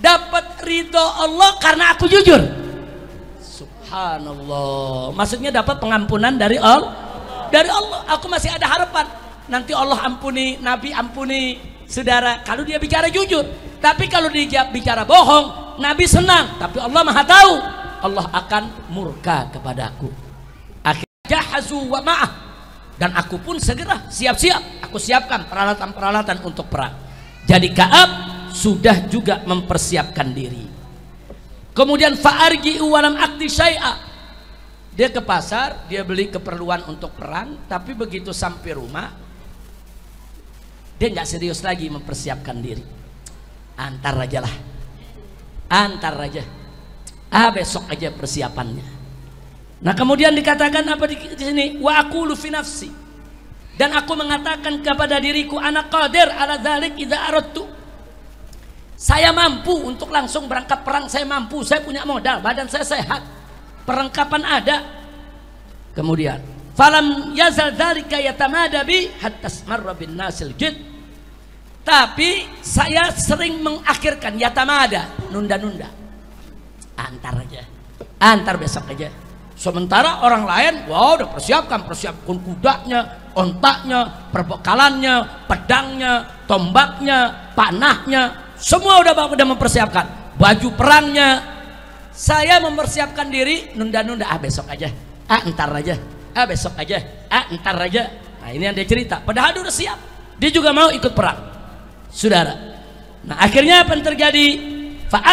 dapat ridho Allah karena aku jujur. Subhanallah. Maksudnya dapat pengampunan dari Allah. Dari Allah. Aku masih ada harapan. Nanti Allah ampuni Nabi ampuni saudara. Kalau dia bicara jujur. Tapi kalau dia bicara bohong Nabi senang. Tapi Allah maha tahu. Allah akan murka kepadaku akhirnya jahazu wa ma'ah. Dan aku pun segera siap-siap. Aku siapkan peralatan-peralatan untuk perang. Jadi Kaab sudah juga mempersiapkan diri. Kemudian fa'arji walam akti syai'a. Dia ke pasar dia beli keperluan untuk perang tapi begitu sampai rumah dia nggak serius lagi mempersiapkan diri. Antar aja lah. Antar aja. Ah besok aja persiapannya. Nah kemudian dikatakan apa di, sini? Wa aku lufi nafsi. Dan aku mengatakan kepada diriku anak qadir ala dzalik idza aradtu saya mampu untuk langsung berangkat perang. Saya mampu saya punya modal. Badan saya sehat. Perlengkapan ada. Kemudian falam yazal dzalika yatamada bi hatta nasil jid tapi saya sering mengakhirkan yatamada nunda-nunda. Antar aja. Antar besok aja. Sementara orang lain wow udah persiapkan persiapkan kudanya ontaknya perbekalannya pedangnya tombaknya panahnya semua udah udah mempersiapkan. Baju perangnya. Saya mempersiapkan diri nunda-nunda. Ah besok aja. Ah entar aja. Ah besok aja. Ah entar aja. Nah ini yang dia cerita. Padahal dia udah siap. Dia juga mau ikut perang. Saudara. Nah akhirnya apa yang terjadi? Fa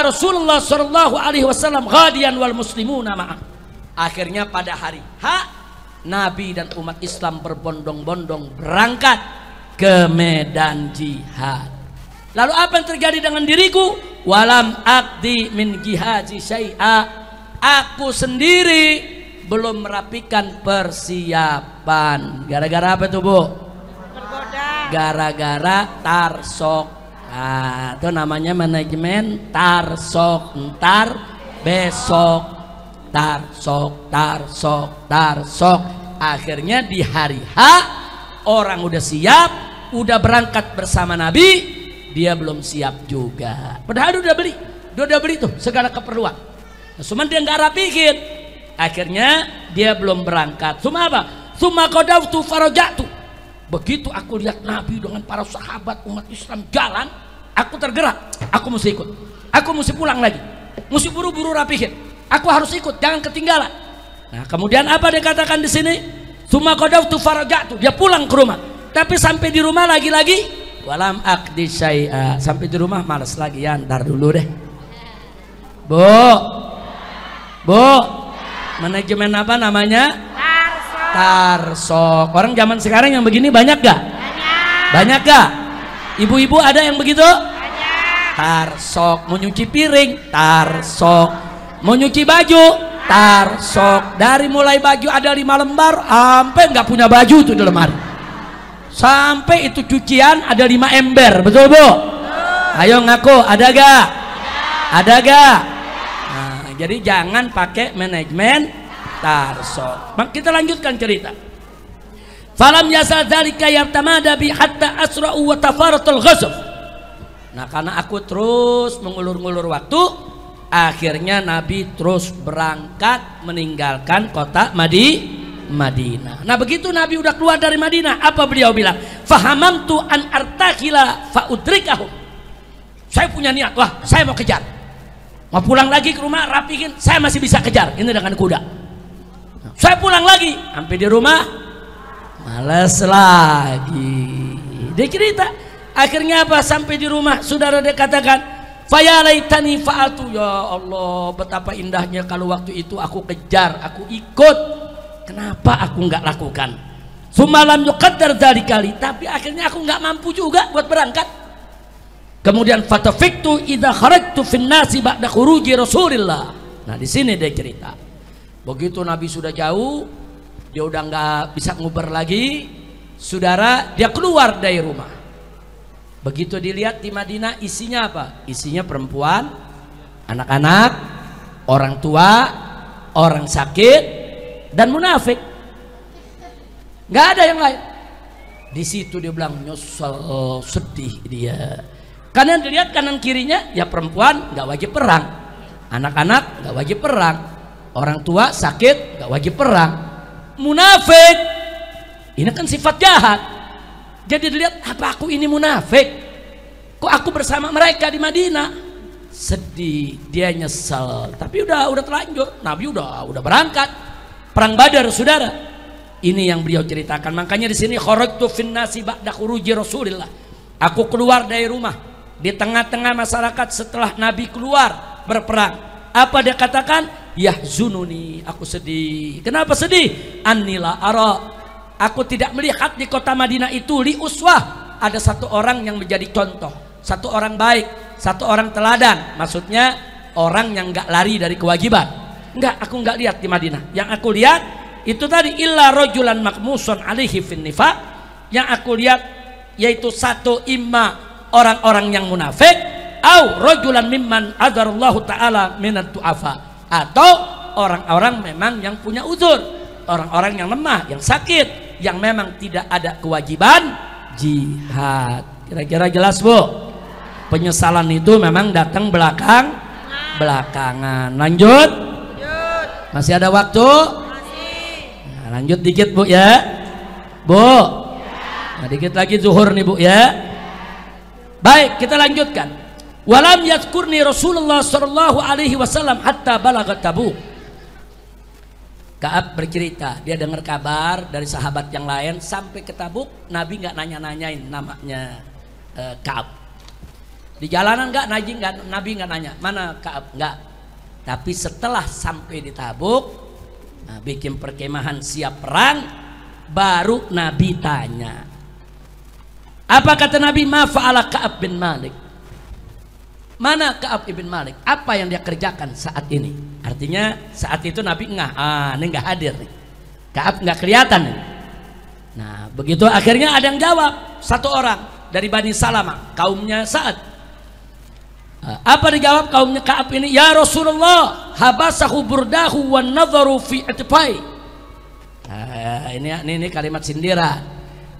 Rasulullah sallallahu alaihi wasallam ghadiyan wal muslimuna ma'ah. Akhirnya pada hari H Nabi dan umat Islam berbondong-bondong berangkat ke medan jihad Lalu apa yang terjadi dengan diriku? Walam akdi min jihaji syai'a. Aku sendiri belum merapikan persiapan. Gara-gara apa tuh, Bu? Gara-gara tarsok. Nah, itu namanya manajemen tarsok. Ntar besok tarsok, tarsok, tarsok. Akhirnya di hari H orang udah siap, udah berangkat bersama Nabi, dia belum siap juga. Padahal dia udah beli, dia udah beli tuh segala keperluan. Nah, cuman dia nggak rapihin. Akhirnya dia belum berangkat. Cuma apa? Cuma qadawtu farajatu. Begitu aku lihat Nabi dengan para sahabat umat Islam jalan, aku tergerak. Aku mesti ikut. Aku mesti pulang lagi. Mesti buru-buru rapihin. Aku harus ikut, jangan ketinggalan. Nah, kemudian apa dia katakan di sini? Cuma qadawtu farajatu. Dia pulang ke rumah. Tapi sampai di rumah lagi-lagi walam akdi syai'a. Sampai di rumah males lagi ya. Ntar dulu deh. Bu. Bu. Manajemen apa namanya? Tarsok orang zaman sekarang yang begini banyak gak? Banyak gak? Ibu-ibu ada yang begitu? Tarsok mau nyuci piring? Tarsok mau nyuci baju? Tarsok dari mulai baju ada lima lembar sampai nggak punya baju tuh di lemari sampai itu cucian ada lima ember betul bu? Ayo ngaku ada gak ada gak nah, jadi jangan pakai manajemen tarsok kita lanjutkan cerita. Falam yasa dzalika yartamada bi hatta asra'u wa tafaratul nah karena aku terus mengulur-ngulur waktu akhirnya Nabi terus berangkat meninggalkan kota Madi Madinah. Nah begitu Nabi udah keluar dari Madinah, apa beliau bilang? Fahamam tu an artakila faudrikahum. Saya punya niat, wah saya mau kejar. Mau pulang lagi ke rumah, rapihin, saya masih bisa kejar. Ini dengan kuda. Saya pulang lagi, sampai di rumah, males lagi. Dia cerita, akhirnya apa? Sampai di rumah, saudara dia katakan, Fayalaitani fa'atu ya Allah betapa indahnya kalau waktu itu aku kejar, aku ikut Kenapa aku nggak lakukan? Sumalam yuqaddar dari kali, tapi akhirnya aku nggak mampu juga buat berangkat. Kemudian fatafiktu idza kharajtu fin nasi ba'da khuruji Rasulillah. Nah, di sini dia cerita. Begitu Nabi sudah jauh, dia udah nggak bisa nguber lagi. Saudara, dia keluar dari rumah. Begitu dilihat di Madinah isinya apa? Isinya perempuan, anak-anak, orang tua, orang sakit, dan munafik nggak ada yang lain di situ dia bilang nyesel sedih dia Karena dilihat kanan kirinya ya perempuan nggak wajib perang, anak-anak nggak wajib perang, orang tua sakit nggak wajib perang, munafik ini kan sifat jahat. Jadi dilihat apa aku ini munafik? Kok aku bersama mereka di Madinah? Sedih, dia nyesel. Tapi udah udah terlanjur. Nabi udah udah berangkat. Perang Badar, Saudara. Ini yang beliau ceritakan. Makanya di sini kharajtu fin nasi ba'da khuruji Rasulillah. Aku keluar dari rumah di tengah-tengah masyarakat setelah Nabi keluar berperang. Apa dia katakan? Yahzununi, aku sedih. Kenapa sedih? Anila ara. Aku tidak melihat di kota Madinah itu li uswah ada satu orang yang menjadi contoh, satu orang baik, satu orang teladan. Maksudnya orang yang nggak lari dari kewajiban. Enggak, aku nggak lihat di Madinah. Yang aku lihat itu tadi illa rojulan makmuson alihi fin nifaq. Yang aku lihat yaitu satu imma orang-orang yang munafik au rojulan mimman adarallahu taala minat tu'afa atau orang-orang memang yang punya uzur. Orang-orang yang lemah yang sakit yang memang tidak ada kewajiban jihad. Kira-kira jelas bu? Penyesalan itu memang datang belakang belakangan. Lanjut masih ada waktu? Nah, lanjut dikit bu ya. Bu. Nah, dikit lagi zuhur nih bu ya. Baik kita lanjutkan. Walam yadkurni Rasulullah sallallahu alaihi wasallam hatta balagat tabuk. Kaab bercerita, dia dengar kabar dari sahabat yang lain sampai ke Tabuk, Nabi nggak nanya-nanyain namanya uh, Kaab. Di jalanan nggak Nabi nggak Nabi nggak nanya mana Kaab? Nggak. Tapi setelah sampai di Tabuk, nah, bikin perkemahan siap perang, baru Nabi tanya. Apa kata Nabi? Ma fa'ala Kaab bin Malik. Mana Kaab ibn Malik? Apa yang dia kerjakan saat ini? Artinya saat itu Nabi enggak, ah ini enggak hadir. Kaab enggak kelihatan nih. Nah begitu akhirnya ada yang jawab satu orang dari Bani Salama kaumnya saat apa dijawab kaumnya Kaab ini ya Rasulullah habasahu burdahu wan nadharu fi atfai nah, ini, ini ini kalimat sindiran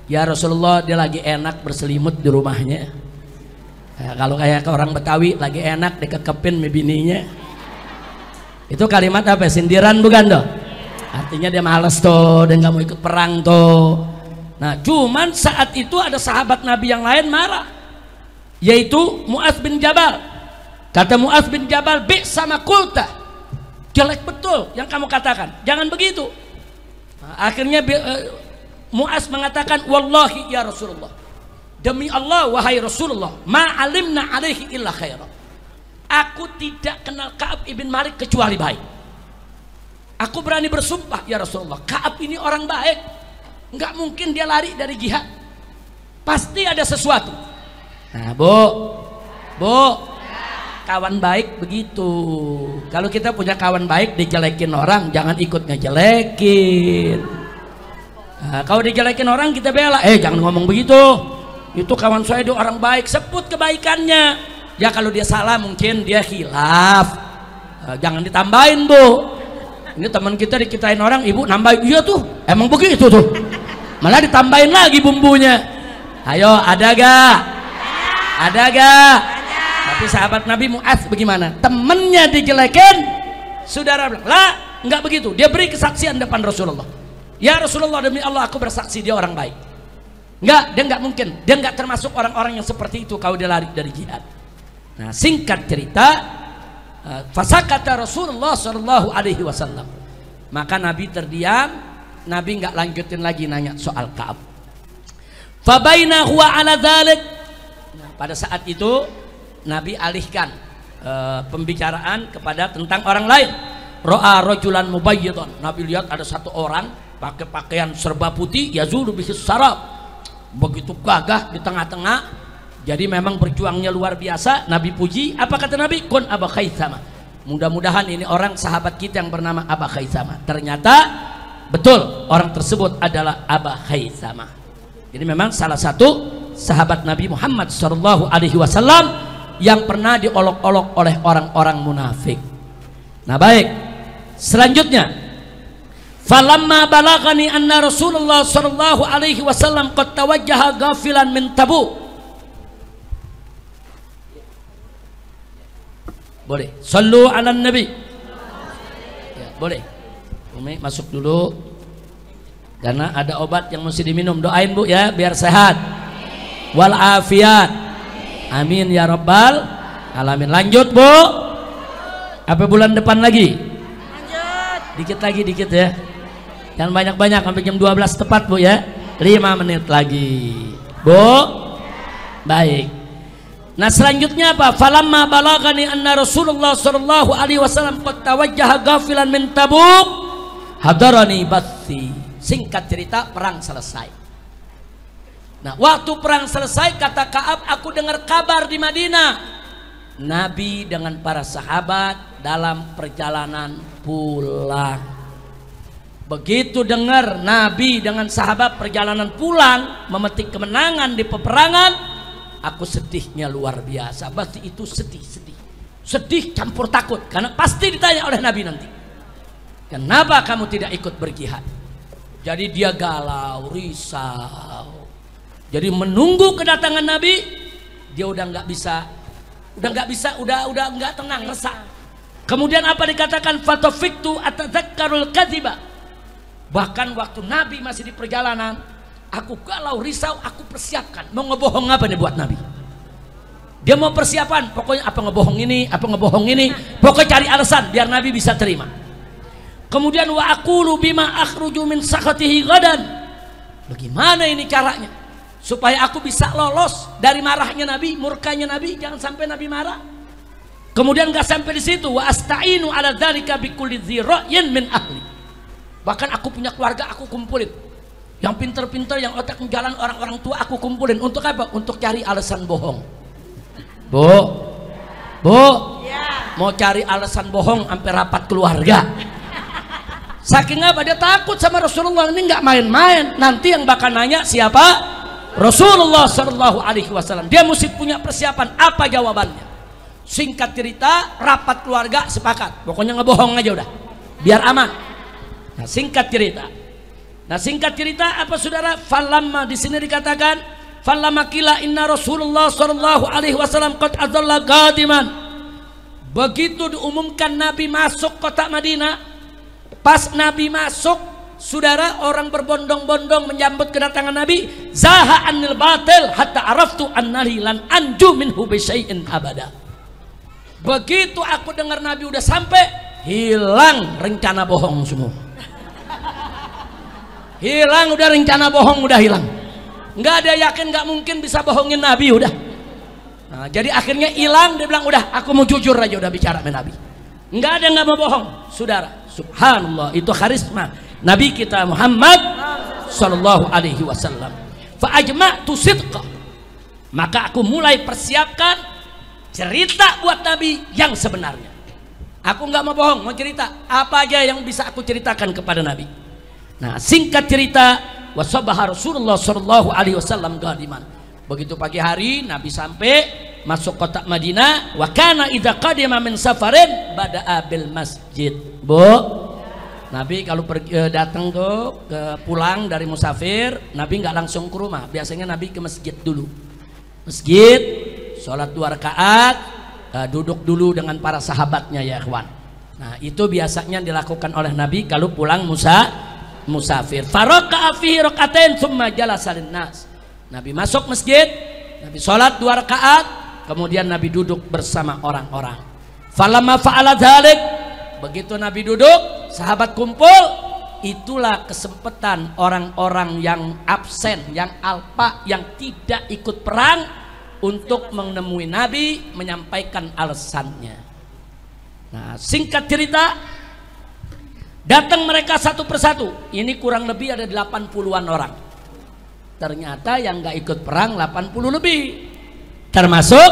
ya Rasulullah dia lagi enak berselimut di rumahnya Ya, kalau kayak orang Betawi lagi enak dikekepin bininya. Itu kalimat apa? Sindiran bukan tuh? Artinya dia males tuh, dia nggak mau ikut perang tuh. Nah, cuman saat itu ada sahabat Nabi yang lain marah, yaitu Muaz bin Jabal. Kata Muaz bin Jabal, "Bi sama kulta." Jelek betul yang kamu katakan. Jangan begitu. Nah, akhirnya uh, Muaz mengatakan, "Wallahi ya Rasulullah." Demi Allah wahai Rasulullah, ma'alimna alaihi illa khairah. Aku tidak kenal Ka'ab ibn Malik kecuali baik. Aku berani bersumpah ya Rasulullah, Ka'ab ini orang baik. Enggak mungkin dia lari dari jihad. Pasti ada sesuatu. Nah, Bu. Bu. Kawan baik begitu. Kalau kita punya kawan baik dijelekin orang, jangan ikut ngejelekin. Nah, kalau dijelekin orang kita bela, eh jangan ngomong begitu. Itu kawan saya itu orang baik. Sebut kebaikannya. Ya kalau dia salah mungkin dia hilaf uh, jangan ditambahin bu. Ini teman kita dikitain orang ibu nambahin. Iya tuh. Emang begitu tuh. Malah ditambahin lagi bumbunya. Ayo ada gak? Ada gak tapi sahabat Nabi Mu'az bagaimana temennya dijelekin saudara bilang lah nggak begitu dia beri kesaksian depan Rasulullah ya Rasulullah demi Allah aku bersaksi dia orang baik Enggak, dia enggak mungkin. Dia enggak termasuk orang-orang yang seperti itu kalau dia lari dari jihad. Nah, singkat cerita, uh, fasakata Rasulullah Shallallahu Alaihi Wasallam. Maka Nabi terdiam, Nabi enggak lanjutin lagi nanya soal Kaab. Fabaina ala dzalik. Nah, pada saat itu Nabi alihkan uh, pembicaraan kepada tentang orang lain. Ro'a rojulan mubayyidon. Nabi lihat ada satu orang pakai pakaian serba putih, yazulu bihis sarab begitu gagah di tengah-tengah jadi memang berjuangnya luar biasa. Nabi puji apa kata Nabi? Kun Aba Khaisama. Mudah-mudahan ini orang sahabat kita yang bernama Aba Khaisama. Ternyata betul orang tersebut adalah Aba Khaisama. Jadi memang salah satu sahabat Nabi Muhammad Shallallahu Alaihi Wasallam yang pernah diolok-olok oleh orang-orang munafik nah baik selanjutnya Falamma balagani anna Rasulullah sallallahu alaihi wasallam qad tawajjaha ghafilan min Tabuk. Boleh. Sallu ala nabi. Ya, boleh. Umi masuk dulu. Karena ada obat yang mesti diminum. Doain Bu ya biar sehat. Wal afiat. Amin ya rabbal alamin. Lanjut Bu. Apa bulan depan lagi? Lanjut. Dikit lagi dikit ya. Jangan banyak-banyak sampai jam 12 tepat Bu ya. 5 menit lagi. Bu. Baik. Nah selanjutnya apa? Falamma balagani anna Rasulullah sallallahu alaihi wasallam qad tawajjaha ghafilan min Tabuk hadarani bathi. Singkat cerita perang selesai. Nah, waktu perang selesai kata Kaab aku dengar kabar di Madinah. Nabi dengan para sahabat dalam perjalanan pulang. Begitu dengar Nabi dengan sahabat perjalanan pulang memetik kemenangan di peperangan, aku sedihnya luar biasa. Berarti itu sedih, sedih. Sedih campur takut karena pasti ditanya oleh Nabi nanti. Kenapa kamu tidak ikut berjihad? Jadi dia galau, risau. Jadi menunggu kedatangan Nabi, dia udah nggak bisa, udah nggak bisa, udah udah nggak tenang, resah. Kemudian apa dikatakan fatofiktu atadzakkarul kadhiba. Bahkan waktu Nabi masih di perjalanan, aku galau, risau, aku persiapkan. Mau ngebohong apa nih buat Nabi? Dia mau persiapan, pokoknya apa ngebohong ini, apa ngebohong ini, pokoknya cari alasan biar Nabi bisa terima. Kemudian wa aqulu bima akhruju min gadan. Bagaimana ini caranya? Supaya aku bisa lolos dari marahnya Nabi, murkanya Nabi, jangan sampai Nabi marah. Kemudian gak sampai di situ, wa astainu ala dzalika bikulli dzira'in min ahli. Bahkan aku punya keluarga, aku kumpulin. Yang pinter-pinter, yang otak jalan orang-orang tua aku kumpulin. Untuk apa? Untuk cari alasan bohong. Bu, bu, ya. mau cari alasan bohong sampai rapat keluarga. Saking apa dia takut sama Rasulullah ini nggak main-main. Nanti yang bakal nanya siapa? Rasulullah Shallallahu Alaihi Wasallam. Dia mesti punya persiapan. Apa jawabannya? Singkat cerita, rapat keluarga sepakat. Pokoknya ngebohong aja udah, biar aman. Nah, singkat cerita. Nah, singkat cerita apa saudara? Falamma di sini dikatakan, falamma kila inna Rasulullah Shallallahu Alaihi Wasallam qad adalla gadiman. Begitu diumumkan Nabi masuk kota Madinah, Pas Nabi masuk, saudara orang berbondong-bondong menyambut kedatangan Nabi. Zaha anil batil hatta araftu annali lan anju minhu bisyai'in abada. Begitu aku dengar Nabi udah sampai, hilang rencana bohong semua. Hilang udah rencana bohong udah hilang. Nggak ada yakin nggak mungkin bisa bohongin Nabi udah. Nah, jadi akhirnya hilang dia bilang udah aku mau jujur aja udah bicara sama Nabi. Nggak ada nggak mau bohong, saudara. Subhanallah, itu karisma Nabi kita Muhammad sallallahu alaihi wasallam. Fa ajma'tu sidqa. Maka aku mulai persiapkan cerita buat Nabi yang sebenarnya. Aku nggak mau bohong, mau cerita apa aja yang bisa aku ceritakan kepada Nabi. Nah, singkat cerita, wasabaha Rasulullah sallallahu alaihi wasallam gadiman. Begitu pagi hari Nabi sampai masuk kota Madinah wa kana idza qadima min safarin bada'a bil masjid Bu Nabi kalau pergi, eh, datang tuh ke pulang dari musafir Nabi nggak langsung ke rumah. Biasanya Nabi ke masjid dulu. Masjid sholat dua rakaat eh, duduk dulu dengan para sahabatnya ya kawan nah itu biasanya dilakukan oleh Nabi kalau pulang musa musafir. Faraka fihi rakatain thumma jalasa nas Nabi masuk masjid Nabi sholat dua rakaat Kemudian Nabi duduk bersama orang-orang. Falamma fa'ala dzalik, begitu Nabi duduk, sahabat kumpul, itulah kesempatan orang-orang yang absen, yang alpa, yang tidak ikut perang untuk menemui Nabi menyampaikan alasannya. Nah, singkat cerita, datang mereka satu persatu. Ini kurang lebih ada 80-an orang. Ternyata yang nggak ikut perang 80 lebih termasuk.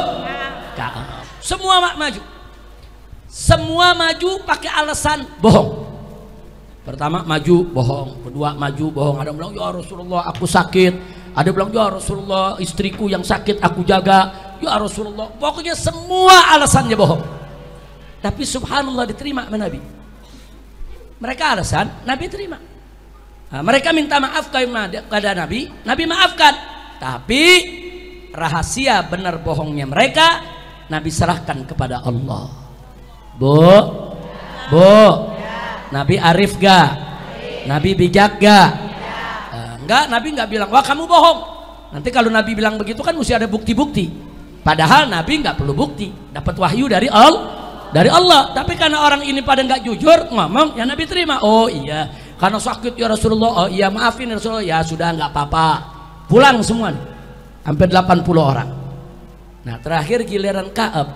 Semua maju. Semua maju pakai alasan bohong. Pertama maju bohong, kedua maju bohong. Ada yang bilang ya Rasulullah aku sakit. Ada yang bilang ya Rasulullah istriku yang sakit aku jaga. Ya Rasulullah. Pokoknya semua alasannya bohong. Tapi subhanallah diterima sama Nabi. Mereka alasan, Nabi terima. Nah, mereka minta maaf kepada Nabi, Nabi maafkan. Tapi rahasia benar bohongnya mereka Nabi serahkan kepada Allah Bu Bu Nabi arif gak Nabi bijak gak uh, enggak Nabi nggak bilang wah kamu bohong. Nanti kalau Nabi bilang begitu kan mesti ada bukti-bukti. Padahal Nabi nggak perlu bukti dapat wahyu dari Allah dari Allah. Tapi karena orang ini pada nggak jujur ngomong ya Nabi terima. Oh iya. Karena sakit ya Rasulullah. Oh iya maafin ya Rasulullah. Ya sudah nggak apa-apa. Pulang semua nih. hampir 80 orang. Nah terakhir giliran Kaab.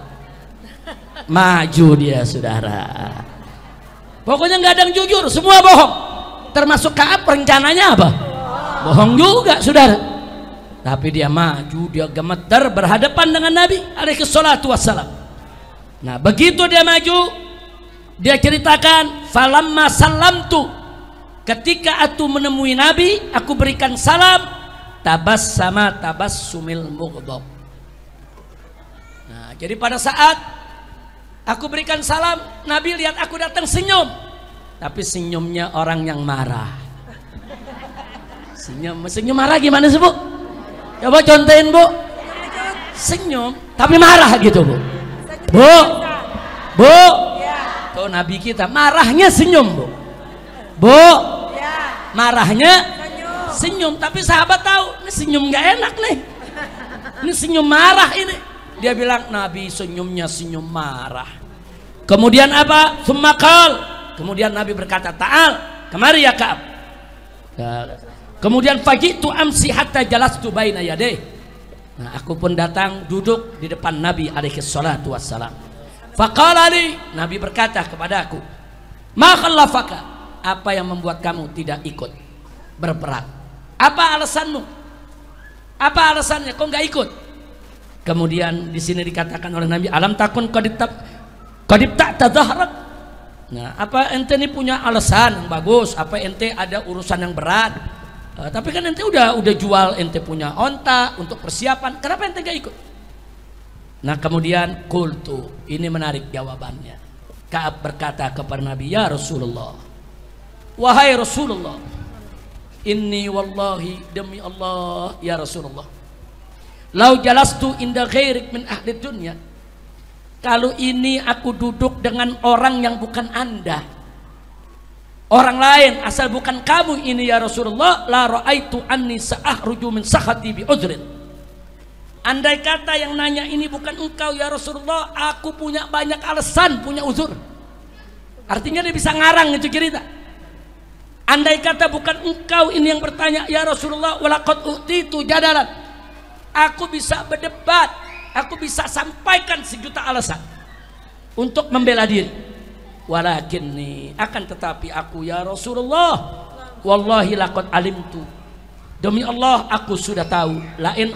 Maju dia saudara pokoknya nggak ada yang jujur semua bohong. Termasuk Kaab rencananya apa? Bohong juga saudara. Tapi dia maju dia gemeter berhadapan dengan Nabi alaihi salatu wassalam. Nah, begitu dia maju, dia ceritakan, "Falamma tu Ketika aku menemui Nabi, aku berikan salam, tabas sama tabas sumil mughdab. Nah, jadi pada saat aku berikan salam, Nabi lihat aku datang senyum. Tapi senyumnya orang yang marah. Senyum, senyum marah gimana sih, Bu? Coba contohin, Bu. Senyum, tapi marah gitu, Bu. Bu, Bu, tuh Nabi kita marahnya senyum Bu, Bu, marahnya senyum. Tapi sahabat tahu ini senyum nggak enak nih, ini senyum marah ini. Dia bilang Nabi senyumnya senyum marah. Kemudian apa? Semakal. Kemudian Nabi berkata, Taal, kemari ya Kaab. Kemudian pagi tu amsi hatta jalas tu baina yadeh. Nah, aku pun datang duduk di depan Nabi alaihi salatu wassalam. Nabi berkata kepada aku, "Ma khallafaka? Apa yang membuat kamu tidak ikut berperang? Apa alasanmu? Apa alasannya kau nggak ikut?" Kemudian di sini dikatakan oleh Nabi, "Alam takun qadib qadib tak tadhahrak?" Nah, apa ente ini punya alasan yang bagus? Apa ente ada urusan yang berat? Uh, tapi kan ente udah udah jual ente punya onta untuk persiapan. Kenapa ente gak ikut? Nah kemudian kultu ini menarik jawabannya. Kaab berkata kepada Nabi ya Rasulullah, wahai Rasulullah, inni wallahi demi Allah ya Rasulullah. Lau jalastu inda ghairik min ahli dunya. Kalau ini aku duduk dengan orang yang bukan anda, orang lain asal bukan kamu ini ya Rasulullah la ra'aitu anni sa'ahruju min sakhati bi udrin andai kata yang nanya ini bukan engkau ya Rasulullah aku punya banyak alasan punya uzur. Artinya dia bisa ngarang itu cerita. Andai kata bukan engkau ini yang bertanya ya Rasulullah walaqad utitu jadalan. Aku bisa berdebat aku bisa sampaikan sejuta alasan untuk membela diri. Walakinni akan tetapi aku ya Rasulullah wallahi laqad alimtu. Demi Allah aku sudah tahu. Lain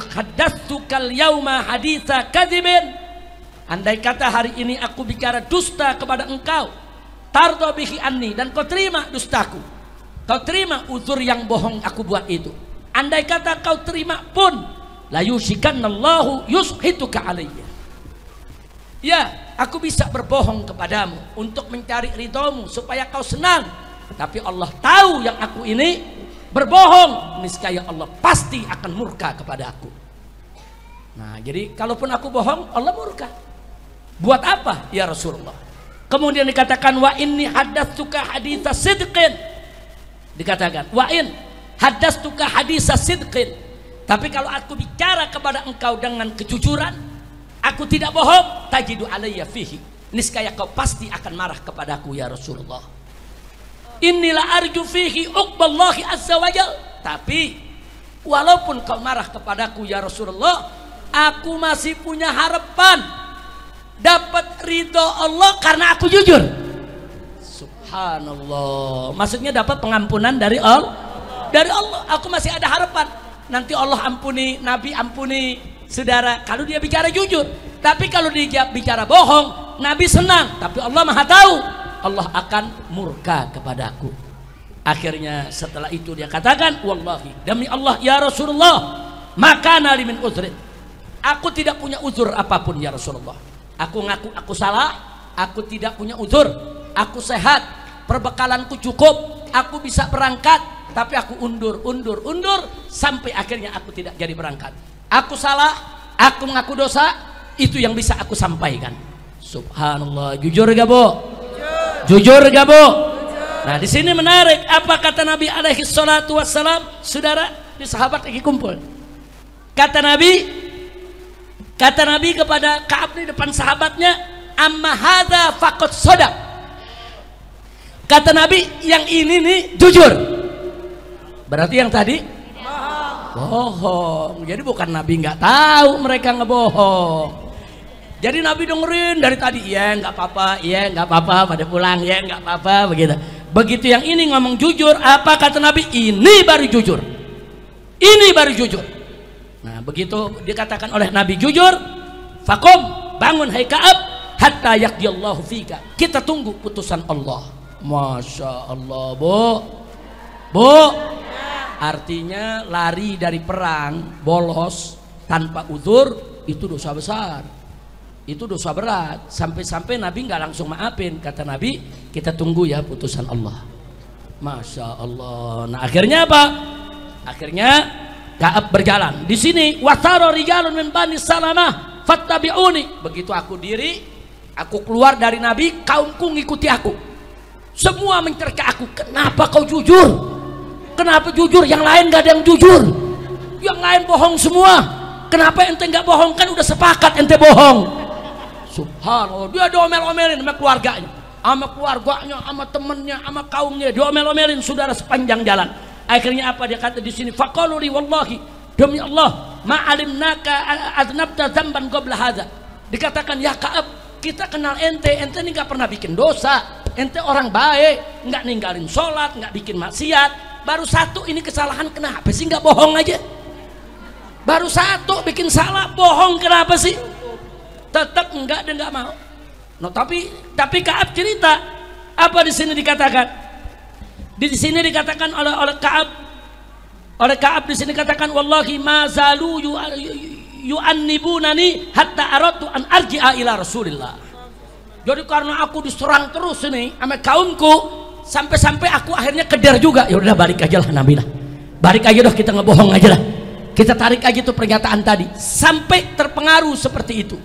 kal yauma haditha kadzibin andai kata hari ini aku bicara dusta kepada engkau tardo bihi anni dan kau terima dustaku. Kau terima uzur yang bohong aku buat itu. Andai kata kau terima pun la yushikannallahu yushituka alayya ya Aku bisa berbohong kepadamu untuk mencari ridhomu supaya kau senang. Tapi Allah tahu yang aku ini berbohong. Niscaya Allah pasti akan murka kepada aku. Nah, jadi kalaupun aku bohong, Allah murka. Buat apa ya Rasulullah? Kemudian dikatakan wa inni hadatsuka haditsa sidqin. Dikatakan wa in hadatsuka haditsa sidqin. Tapi kalau aku bicara kepada engkau dengan kejujuran, Aku tidak bohong, tajidu alayya fihi. Niscaya kau pasti akan marah kepadaku ya Rasulullah. Inilah arju fihi uqballahi azza wajal. Tapi walaupun kau marah kepadaku ya Rasulullah, aku masih punya harapan dapat ridho Allah karena aku jujur. Subhanallah. Maksudnya dapat pengampunan dari Allah. Dari Allah, aku masih ada harapan. Nanti Allah ampuni, Nabi ampuni, saudara. Kalau dia bicara jujur tapi kalau dia bicara bohong Nabi senang. Tapi Allah maha tahu Allah akan murka kepadaku. Akhirnya setelah itu dia katakan wallahi demi Allah ya Rasulullah maka nali min uzrin. Aku tidak punya uzur apa pun ya Rasulullah. Aku ngaku aku salah aku tidak punya uzur. Aku sehat perbekalanku cukup aku bisa berangkat tapi aku undur undur undur sampai akhirnya aku tidak jadi berangkat aku salah aku mengaku dosa itu yang bisa aku sampaikan Subhanallah. Jujur gak bu? Jujur gak bu? Nah di sini menarik. Apa kata Nabi alaihi salatu wassalam? Saudara, di sahabat lagi kumpul. Kata Nabi, kata Nabi kepada Kaab di depan sahabatnya, amma hadza faqad sadaq. Kata Nabi, yang ini nih jujur. Berarti yang tadi bohong. Jadi bukan Nabi nggak tahu mereka ngebohong. Jadi Nabi dengerin dari tadi, ya nggak apa-apa, ya nggak apa-apa, pada pulang, ya nggak apa-apa, begitu. Begitu yang ini ngomong jujur, apa kata Nabi? Ini baru jujur. Ini baru jujur. Nah, begitu dikatakan oleh Nabi jujur, fakum bangun hai Ka'ab hatta yaqdiyallahu fika. Kita tunggu putusan Allah. Masya Allah, Bu. Bu. Artinya lari dari perang, bolos tanpa uzur itu dosa besar. Itu dosa berat. Sampai-sampai Nabi nggak langsung maafin. Kata Nabi kita tunggu ya putusan Allah. Masya Allah. Nah akhirnya apa? Akhirnya Kaab berjalan. Di sini wataro rijalun min bani salamah fattabi'uni. Begitu aku diri aku keluar dari Nabi kaumku ngikuti aku. Semua mencerca aku. Kenapa kau jujur kenapa jujur? Yang lain gak ada yang jujur. Yang lain bohong semua. Kenapa ente nggak bohong? Kan udah sepakat ente bohong. Subhanallah, dia diomel-omelin sama keluarganya, sama keluarganya, sama temennya, sama kaumnya, diomel-omelin saudara sepanjang jalan. Akhirnya apa? Dia kata di sini? Faqaluli wallahi. Demi Allah, ma'alimnaka adnabta dzamban qabla hadza. Dikatakan ya Ka'ab, kita kenal ente, ente ini nggak pernah bikin dosa, ente orang baik, nggak ninggalin sholat, nggak bikin maksiat. Baru satu ini kesalahan kenapa sih nggak bohong aja? Baru satu bikin salah bohong kenapa sih? tetap enggak dan enggak mau. No, tapi tapi Kaab cerita apa di sini dikatakan? Di sini dikatakan oleh oleh Kaab oleh Kaab di sini katakan wallahi ma zalu yu'annibunani hatta aratu an arji'a ila Rasulillah. Jadi karena aku diserang terus ini sama kaumku sampai-sampai aku akhirnya keder juga. Ya udah balik aja lah Nabi lah. Balik aja dah kita ngebohong aja lah. Kita tarik aja tuh pernyataan tadi. Sampai terpengaruh seperti itu.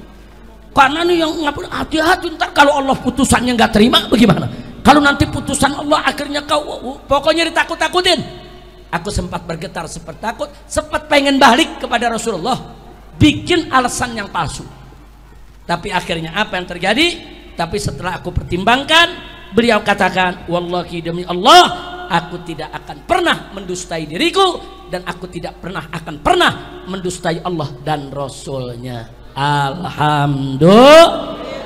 Karena nih yang ngapun hati-hati ntar kalau Allah putusannya nggak terima bagaimana? Kalau nanti putusan Allah akhirnya kau pokoknya ditakut-takutin. Aku sempat bergetar sempat takut sempat pengen balik kepada Rasulullah. Bikin alasan yang palsu. Tapi akhirnya apa yang terjadi? Tapi setelah aku pertimbangkan beliau katakan wallahi demi Allah aku tidak akan pernah mendustai diriku dan aku tidak pernah akan pernah mendustai Allah dan Rasulnya. Alhamdulillah